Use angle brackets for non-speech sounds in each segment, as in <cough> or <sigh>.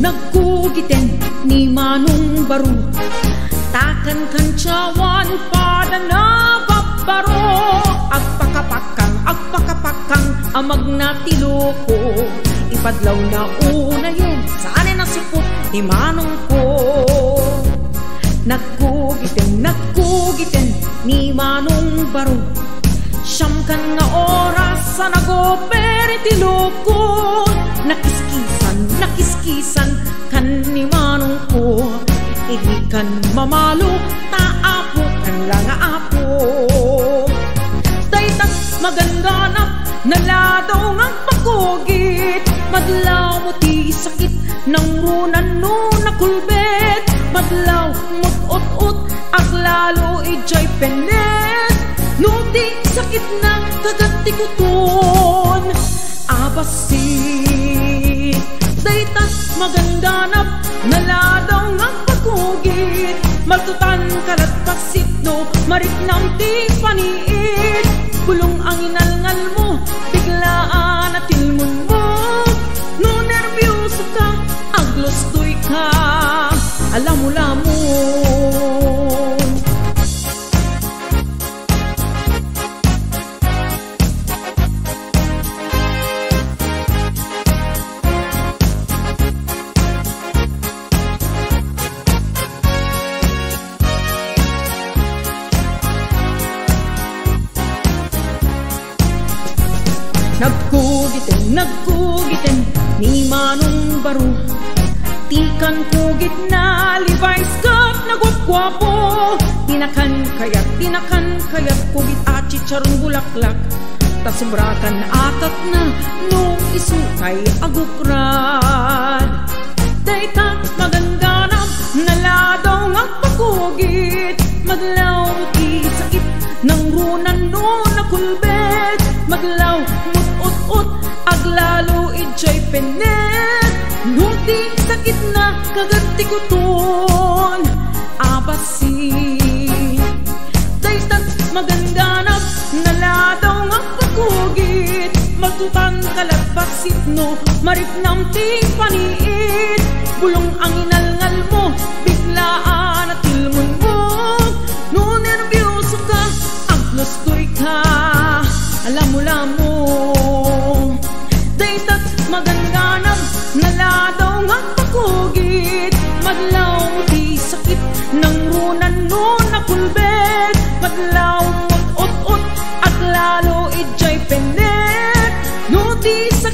Nagkugiten, ni Manong Baro Takan kancawan pada na babbaro Agpakapakang, agpakapakang amag na tiloko. Ipadlaw na una yen Saan na sipot ni Manong ko? Nagkugiten, nagkugiten ni Manong Baro Siyam kan nga oras sa nagoperi tiloko. Nakiskisan, nakiskisan kan ni Manong ko Igikan mamalo, taapo kan lang apo. Daytat maganda na naladaw ng pagkugit Madlaw mo ti sakit ng runan no nakulbet. Madlaw mo't ut-ut ak lalo ijay penet. Nuti sakit ng kagati ko ton Abasi Daytat maganda na naladaw ng pagkugit Maltutan kalat pasit no marit ng ti paniit Bulong ang inalngal mo biglaan at tilmon mo No nervyoso ka aglostoy ka. Alam mo lamon Tikan kugit na Levi's cup na gwapgwapo. Tinakan kayat, tinakan kayat kugit at chicharong bulaklak. Tasumbrakan atat na nung isukay agukrad. Dayta maganda na naladaw nga pagkugit Maglaw ti sakit ng runan no nakulbet Maglaw mut-ut-ut aglalo ijay penet Nuti sakit na kagati ko ton Abasi Daytat maganda na naladaw nga pagkugit Magtutan kalat baksit no marit nam ti paniit Bulong ang inalngal mo biglaan at tilmon mo No nervyoso ka aglostoy ka. Alam mo lamo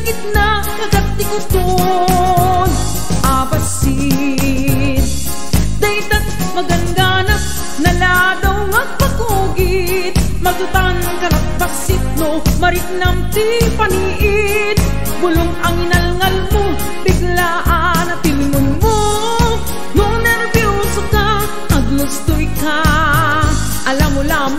di sakit na kagati ko ton Abasit Daytat maganda na naladaw Magtutan karat basit no marit nam ti paniit Bulong ang inalngal mo biglaan at tilmon mo. No nervyoso ka aglostoy ka. Alam mo lamon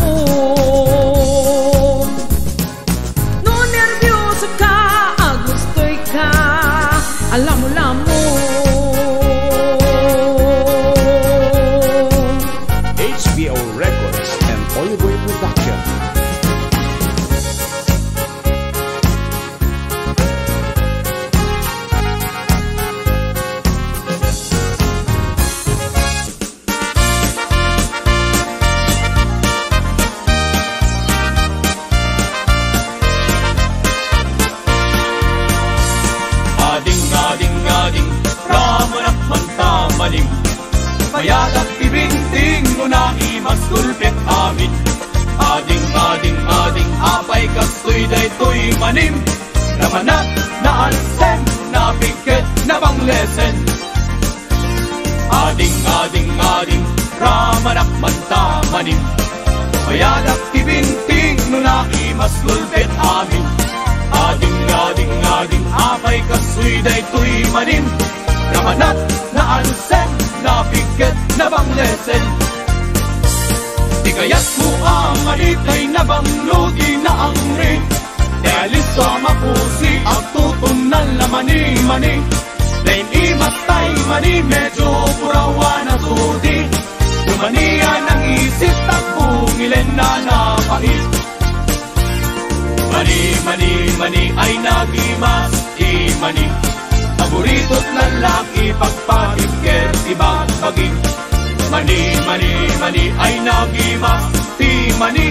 mani, mani ay nagimas Ti mani,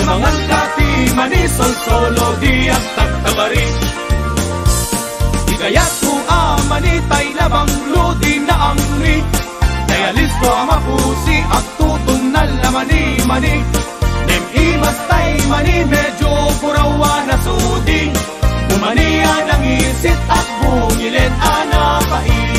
umangan ka ti mani Sol solo di at tagtabari. Di kaya ko amani tay labang ludi na angri Kaya listo amapusi at tutun na lamani mani. Nem imas tay mani medyo purawa na sudi. Umaniya ng isit at bungilin anapait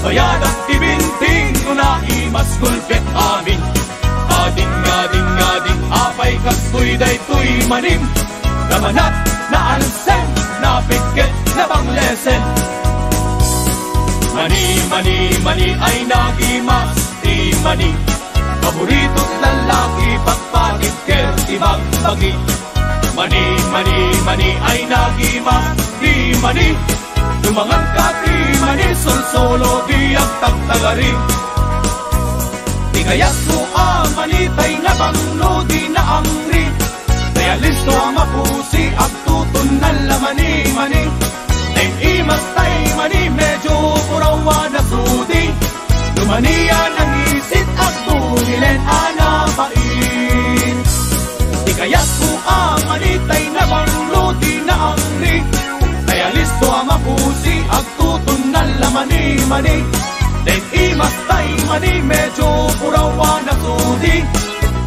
Bayadak tibinting na imas kulpit amin. Ading, ading, ading, apay kastoy day tuy manim. Namanat na alsen, na pikit na bang lesen Mani, mani, mani ay nagimas, di mani. Paborito't lalaki, pagpatid, ker, ibang bagi. Mani, mani, mani ay nagimas, di mani. Tumangan ka, di mani, sol solo, Di kayat mo ang manitay na banglo, di na angri Kaya listo mapusi, at tutun na lamani, mani. Neng imas tay mani, medyo purawa na sudi. Lumaniya ng isit at bungilen anapait Di kaya ko ang manitay na banglo, di na angri Kaya listo mapusi, at tutun na lamani, mani Neng imas tay mani, medyo purawa na sudi.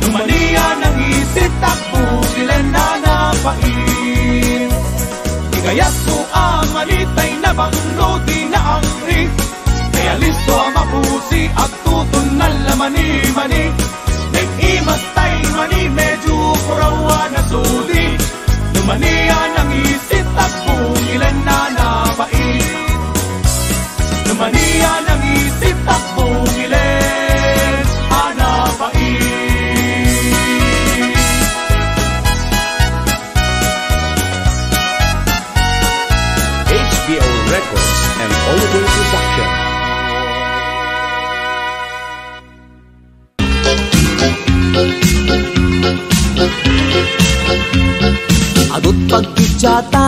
Lumaniya ng isit at bungilen anapait Di kaya ko ang manitay na banglo, di na angri. Kaya listo ang mapusi at tutun na lamani-mani Neng imas tay mani, medyo kurawa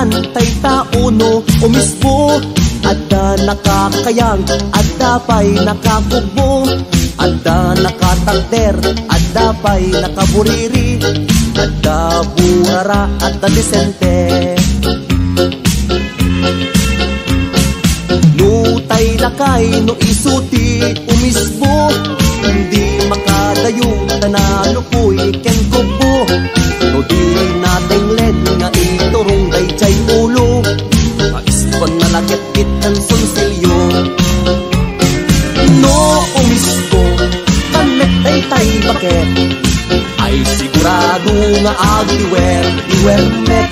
pagkityatan, tay tauno, umispo Adda nakakayang, adda pa'y nakakugbo Adda nakatakder, adda pa'y nakaburiri? Adda burara, adda disente? Nutay lakay no isuti umisbo. Hindi tay bakit Ay sigurado nga agdiwer Diwer met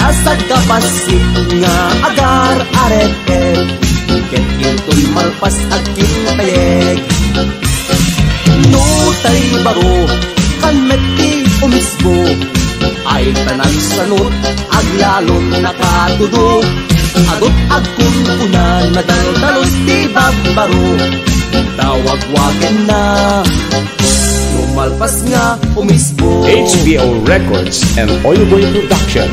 Asag kapasit nga agar aret Ket intoy malpas agking tayeg Nutay baro kan meti umisbo Ay tanan sanot aglalon nakatudo Agot agkun unan nadaldalos di babbaro Tawag-wagin na Lumalpas nga umisbo. HBO Records and Oliver Production.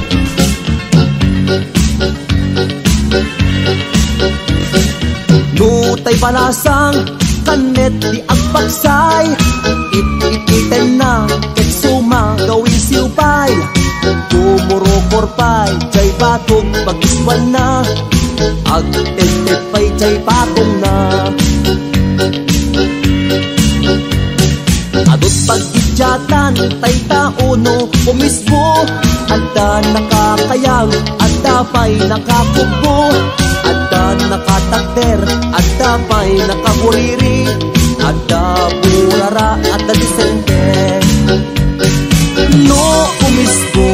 Nutay palasang kanet di agpaksay It-it-iten na ket suma gawin siupay Tumuro korpay jay batong pagiswan na. Ag emet pay jay patong na pagkidyatan, tay tauno, umisbo Adda nakakayang, adda pa'y nakakugbo Adda nakatakder, adda pa'y nakaburiri Adda burara, adda disente No umisbo,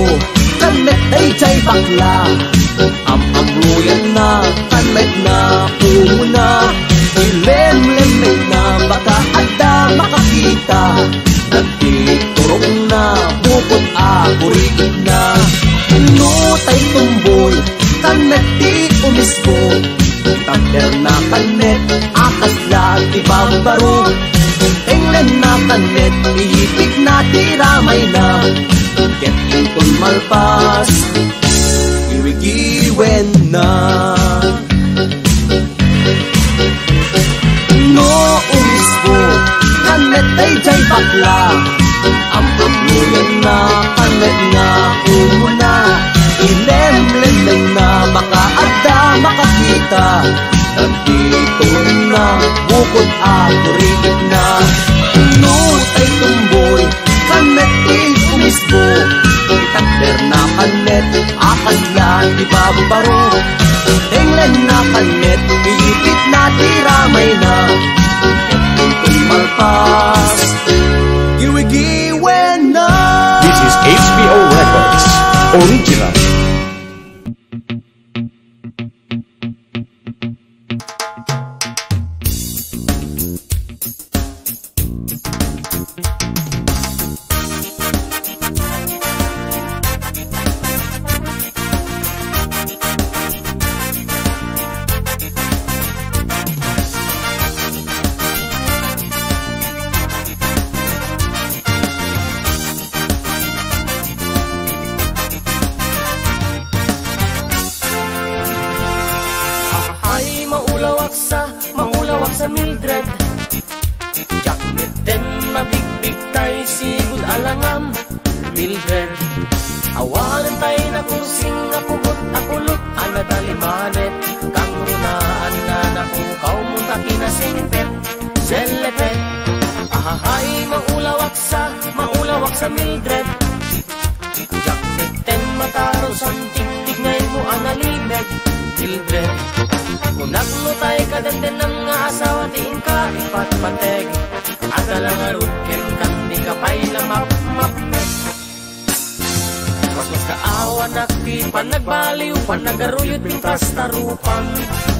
kamet ay jay bakla Am amruyan na, kamet na, umuna Ilem-lem na, baka adda, baka makakita Nagtiturong na bukod ako rin na. Nutay tumboy kanet di umispo Taper na kanet akas lagi babaro Englen na kanet iipig na tiramay na. Get into malpas Iwigiwen na ay jay bakla Ang pagluyan na kanet nga umuna Ilemlem na makaada makakita. Nandito na bukod ako rin na. No tay tumboy kanet is umispo Itakder na kanet akas yan di babaro England na kanet iipit na tiramay na Ito'y malpas Giwigiwen na This is HBO Records. Original. Ay, maulawak sa, maulawak sa Mildred. Jacket din mabigbig tay sigud alangam Mildred. Awanan tay na kursing apugot akulot Ana dalimanet Kang runaan na nakukaw mong takinasingpet Selepet Ahay, maulawak sa, maulawak sa Mildred. Jacket din mataro santig Tignay mo analimed Mildred Kunak mo tayo kadagdan ng nga asawa Tiin ka ipatpateg. At alang arut ken kang di ka pa'y lamap mapmet Mas mas kaawa nakpi Panagbaliw, panagaruyot Ning kastarupan.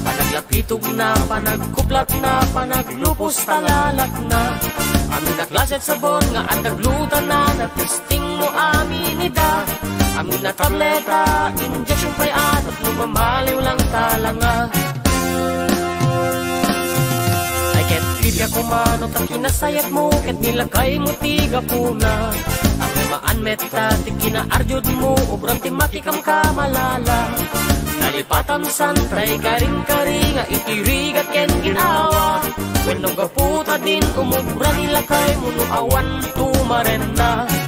Panaglapitog na, panagkuplat na Panaglupos talalak na. Amin na klaset sabon nga at naglutan na Natisting mo amin ida Amin na tableta, injection pa'y atot Lumamaliw lang talanga ay ket trivia kumano ta kinasayat mo ket nilagay mo tiga puna. Ang maan meta ti kinaarjud mo obrang ti makikam ka malala Nalipatan santay karing kari nga itirigat ken ginawa. Wenno gaputa din umubra nila kay muno awan tumaren na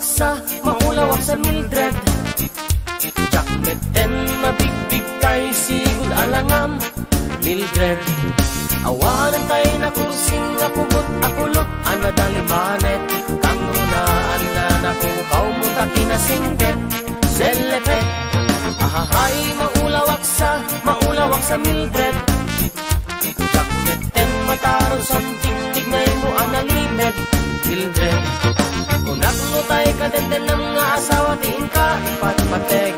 sa maulawak sa Mildred Jacket ten mabigbig tay sigud alangam Mildred Awanan tay na kursing apugot akulot Ana dalimanet Kang runaan na nakukaw mo takinasingket Selepet Ahahay maulawak sa maulawak sa Mildred Jacket ten mataro santig Tignay mo ang nalimed Mildred Kunak mo tayo kadagdan ng nga asawa Tiin ka ipatpateg.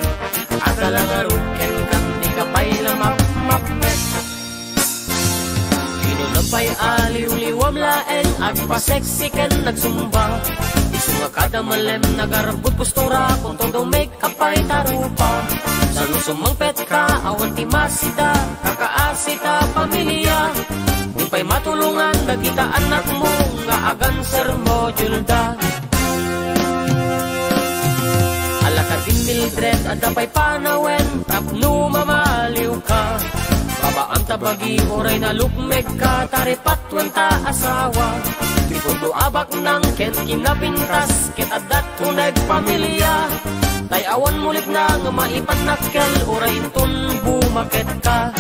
At alangarot ken kang di ka pa'y lamap mapmet Kinulampay aliw-liwam laeng Agpa-sexy ken nagsumba Isu nga kada malem Nagarabot postura Kung todo make up ay tarupa Sa lusumang pet ka Awan ti masita Kakaasita pamilya. Di pa'y matulungan Dagita anak mo Nga agan sir mo Julda Din Mildred at apay panawen. Tapno mamaliw ka. Babaan tabagi oray na lukmeg ka. Taripatwan ta asawa. Tikundo abak ng ken kinapintas Ket adat tuneg pamilya Tay awan mulit na nga maipanakkel. Oray intun bumaket ka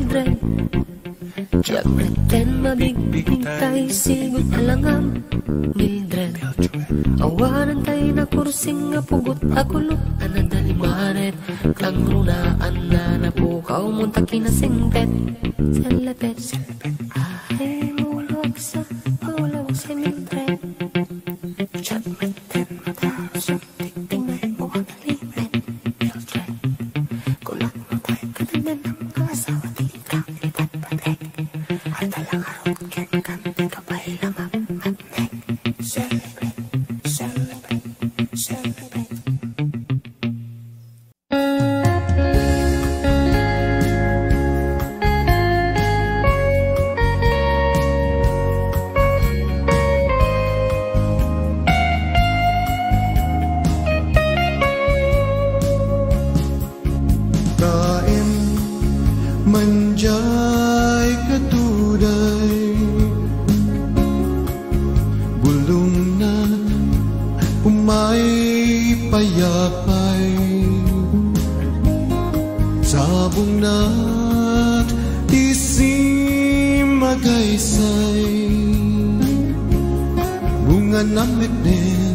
children Jack pretend mabigbig tayo sigod alangam Mildred Awanan tayo na kursing nga pugot Agulo anadalimanet Kang runaan na napukaw Munta kinasingtet Salatet Salatet nanamit din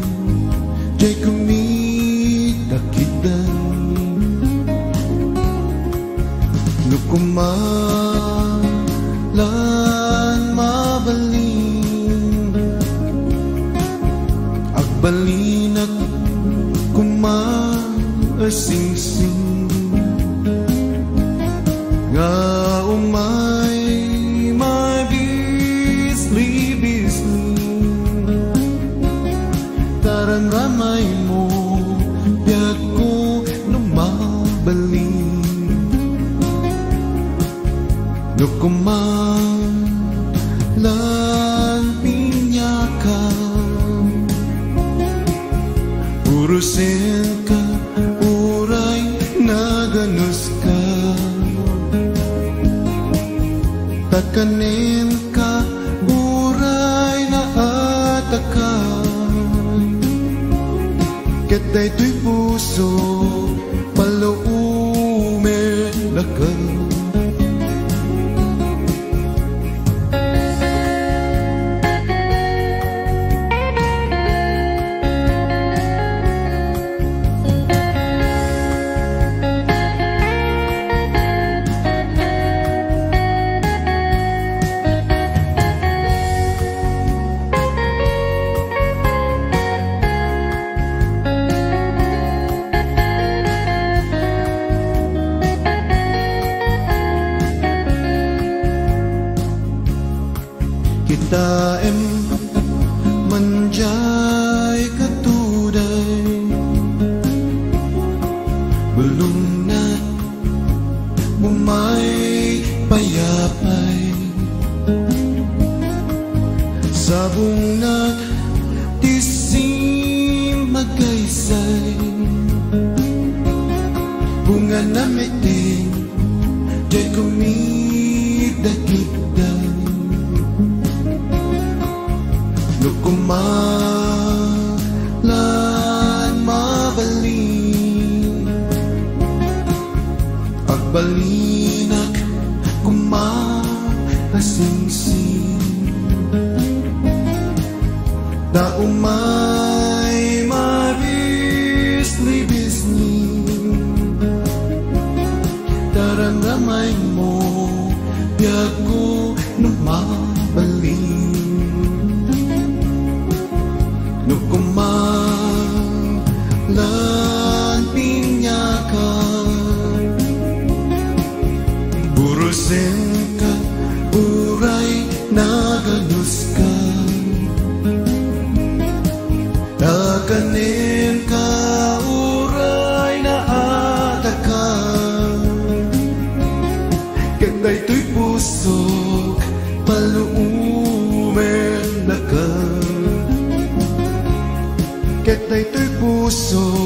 Di kumita kita. Nukumalan mabalin Agbalin at kumaarsing-sing ngày tuyết u rồi nararamdaman mo. Di ako na mabalik soul.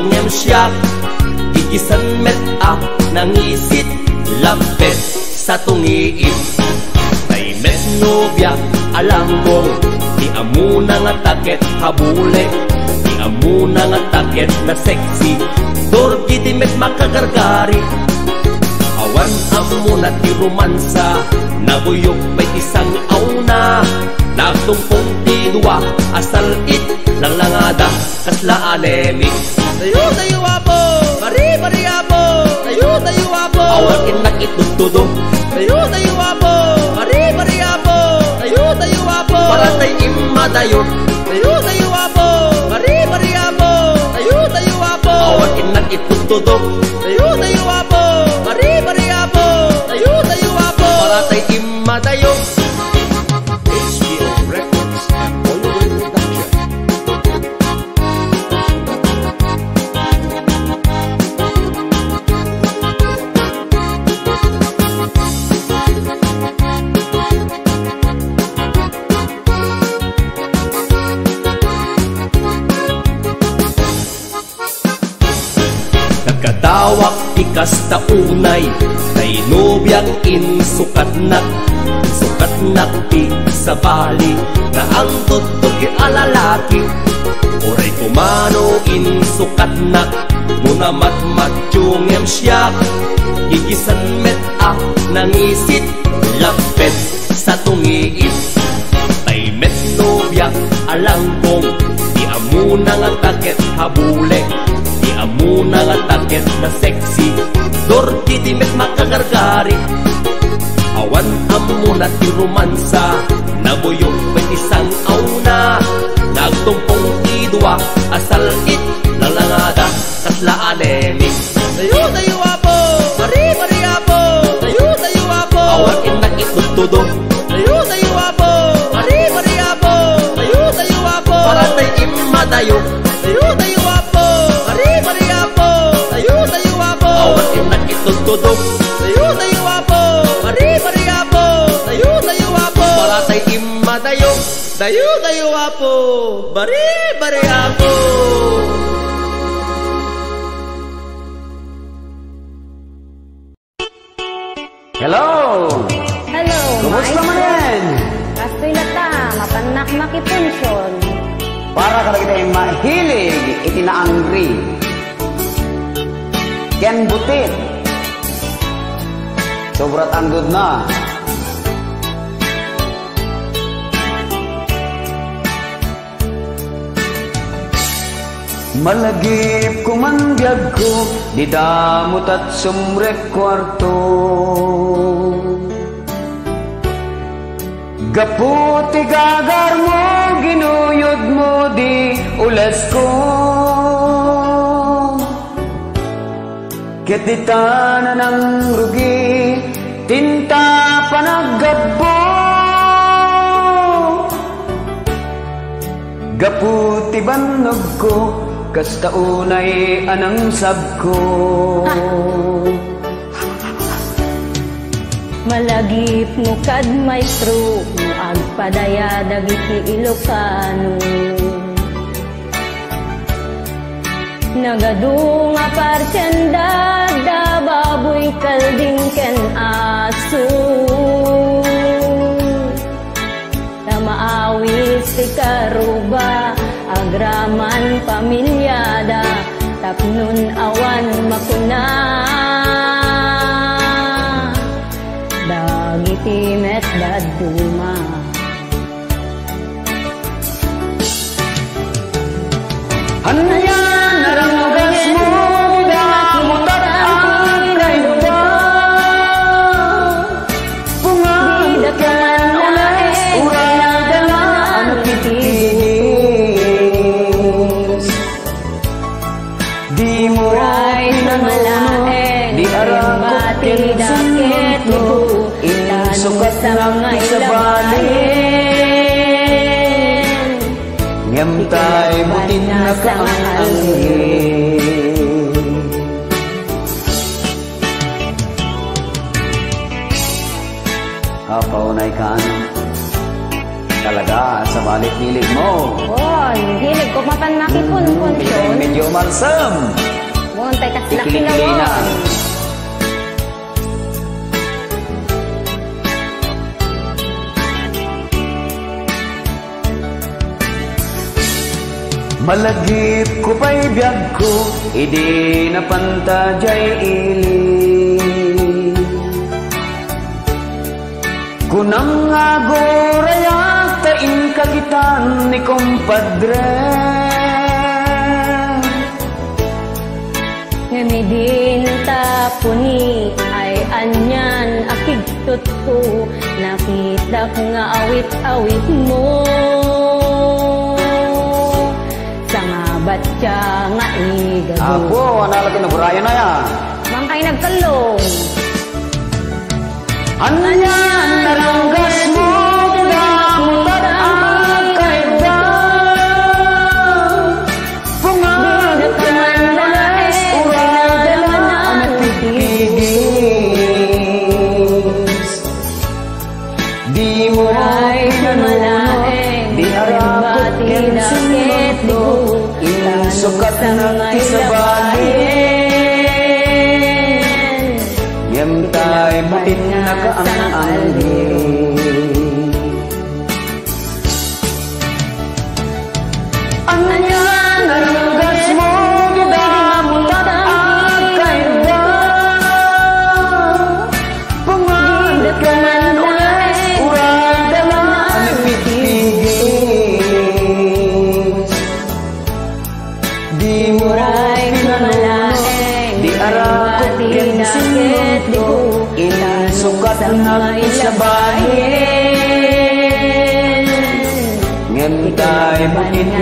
Matchungem siya Gigisan met a nangisit Lampet sa tungiit Tay met nobya alanggong Di amuna nga taket habule Di amuna nga taket na sexy. Dorgi di met makagargari Awan amo na. Ti romansa Nabuyok may isang auna Nagtumpong ti dua Asal it lang langada Kasla anemik Tayo, tayo apo! Mari, mari apo! Tayo, tayo apo! Awan inak itutudo Tayo, tayo apo! Mari, mari apo! Tayo, tayo apo! Para tay imadayo Tayo, tayo apo! Mari, mari apo! Tayo, tayo apo! Awan inak itutudo Tayo, tayo apo! Mari, mari apo! Nagkadawak ikas taunay Kay nobyang insukat na. Sukat na ti sa bali Na ang tutog alalaki. Uray kumano insukat na Muna matmatchungem siya. Gigisan met a nangisit Lapet sa tungiit. Tay met nobya alanggong Di amuna nga taket habule Di amuna nga taket na sexy Dorki di met makagargari Awan amo na ti romansa Nabuyok may isang auna Nagtumpong ti dua Asal it lalangada Kasla anemik Tayo, tayo apo! Mari, mari apo! Tayo, tayo apo! Awan inak itutudo Tayo, tayo apo! Mari, mari apo! Tayo, tayo apo! Para tay imadayo inak itutudo Tayo, tayo apo! Mari, mari apo! Tayo, tayo apo! Para tay imadayo Tayo, tayo apo! Bari, bari apo! Hello! Hello, Kumusta man yan? Kastoy na ta, mapanak makipunsyon. Para ka kita yung mahilig, itinaangri. Ken butit. Sobrat anggod na. Malagip kumangyag ko, di damot at sumrek kwarto. Gaputi gagar mo, ginuyod mo di ulas ko. Kitita na ng rugi, tinta panaggabo. Gaputi banog ko, kasta unay anang sabko. <laughs> Malagip mo kad maestro, agpadaya dagiti Ilocano. Nagadung aparsyenda, da baboy kalding ken aso. Na maawis ti karuba, agraman pamilyada, tapnon awan makuna. Dagiti met daduma. Talaga sa balik nilig mo. Oh, hilig. Ko mapan makipun-punsyon. Medyo malsam Muntay kas laki na. Won. Malagip ko pa'y biyag ko Idi na pantajay ili kagitan ni kompadre Ngamidin tapuni ay anyan akigtot ko Nakita nga awit-awit mo Sa nga batya nga igabo Apo, analaki na burayan na yan Mangkay nagkalong Anyan naranggas mo Insukat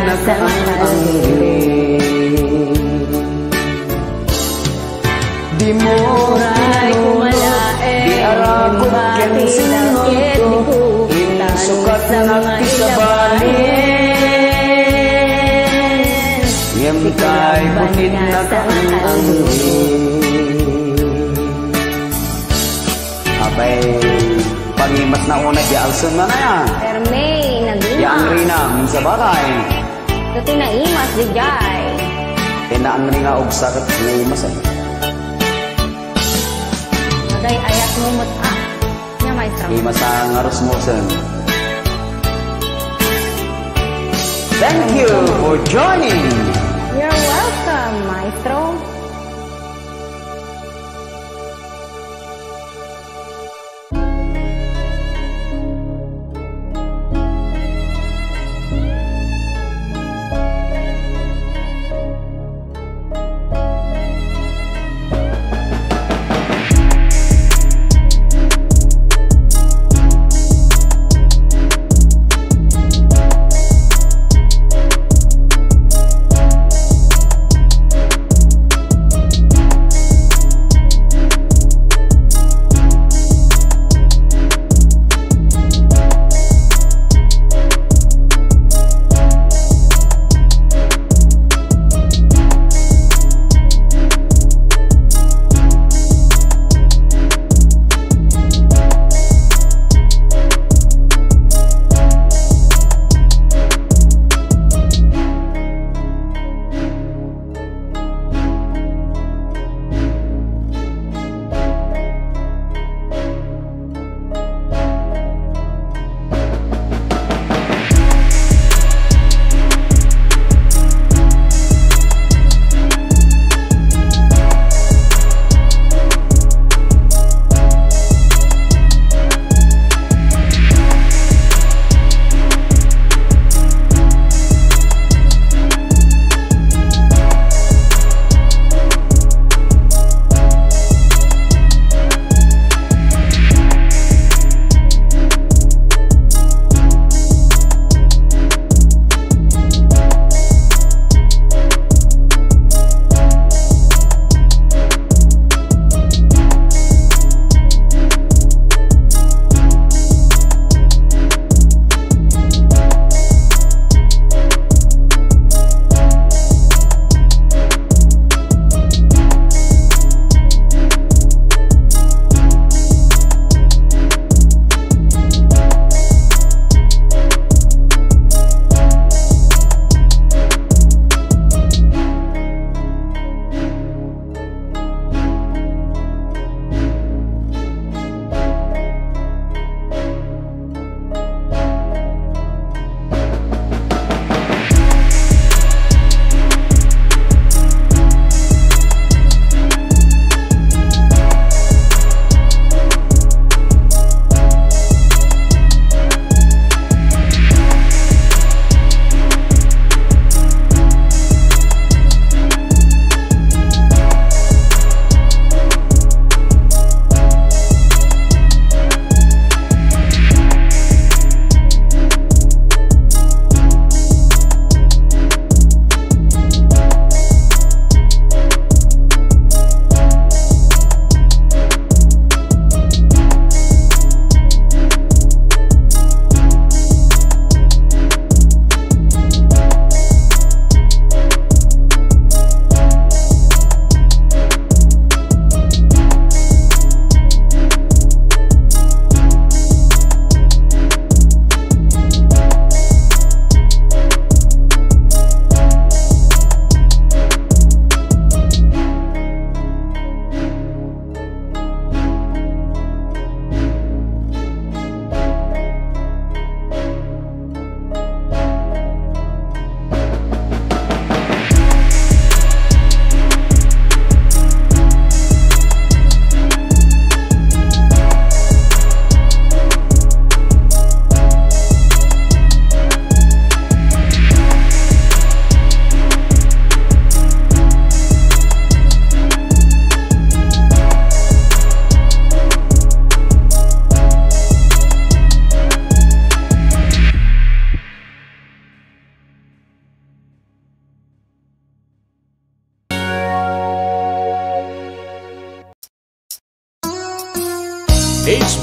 Di mo Muray kumalaeng Di arakot sinuto ko Insukat na sa bahin Ngem tay butin na ka ang angin Abay, pangimas na una di alsun na na yan. Permay, Yang rina, minsa bagay. Tinaimas di jay Tinaan rin nga og sakit na imas eh. Agay ayat mo mut ah Nya maestro Imas ang aros mo sen. Thank you for joining. You're welcome, maestro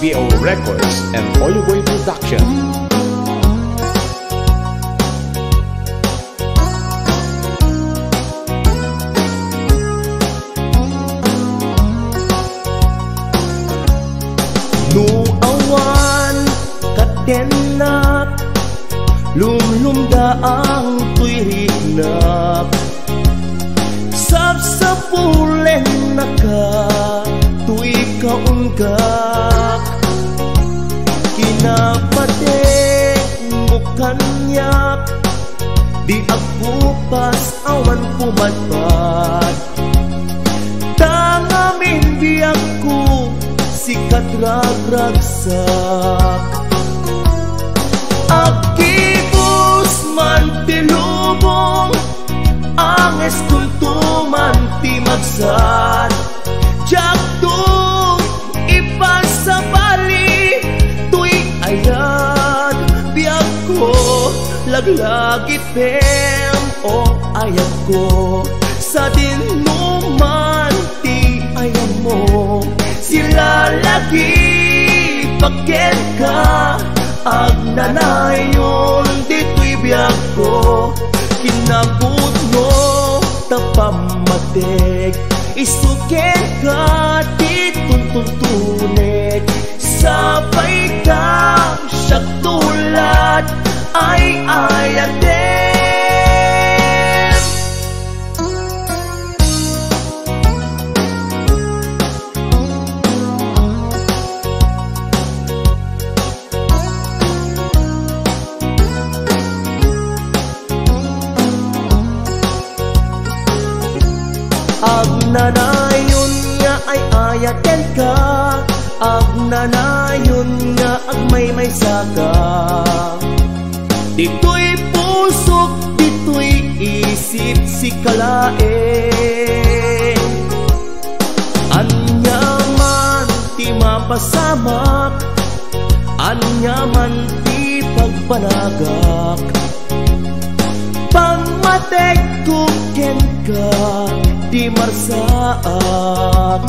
HBO Records and Oyuboy Production. Nuawan katenak Lumlumda ang tuirinak Sab sa pulen naka Tui kaunggak Kinapatek kanyak Di ako pas awan pumadpad Tangamin di ako sikat ragragsak. Akibus man tilubong Anges kung magsat Laglagi pem O ayat ko Sa dinuman Ti ayam mo. Sila lagi Pagket ka Ag nanayon Dito'y biyak ko. Kinabut mo Tapamatik Isuken ka Di tuntuntunek Sabay ka Siyak tulad Ay ayatin Ang nanayon nga ay ayaten ka Ang nanayon nga ang may may saka Dito'y pusok, dito'y isip si kalae. Anyaman ti mapasamak Anyaman ti pagpanagak. Pamatek kuken ka di marsaak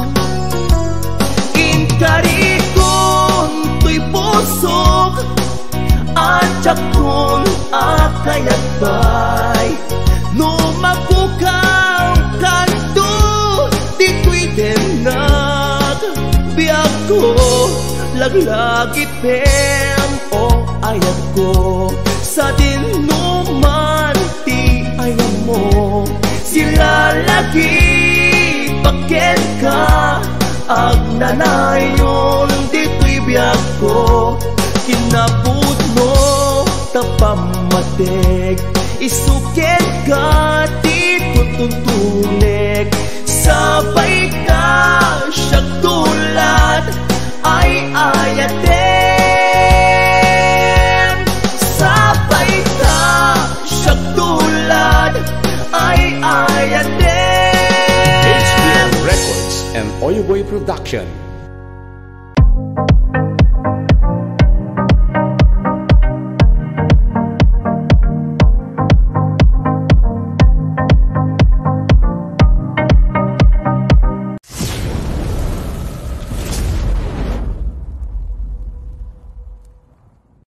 At kun akayat bay Numabukaw kanto Di tuy denag Biyak ko. Laglagi pem O ayat ko. Sa dinuman Ti ayam mo. Sila lagi Paket ka Ag nanayon Dito'y biyak ko. Kinabut mo Tapamatik Isuket ka Di tutuntunek Sabay ka Siyag tulad Ay ayatin. Sabay ka Siyag tulad Ay ayatin. HBO Records and Oyuboy Production.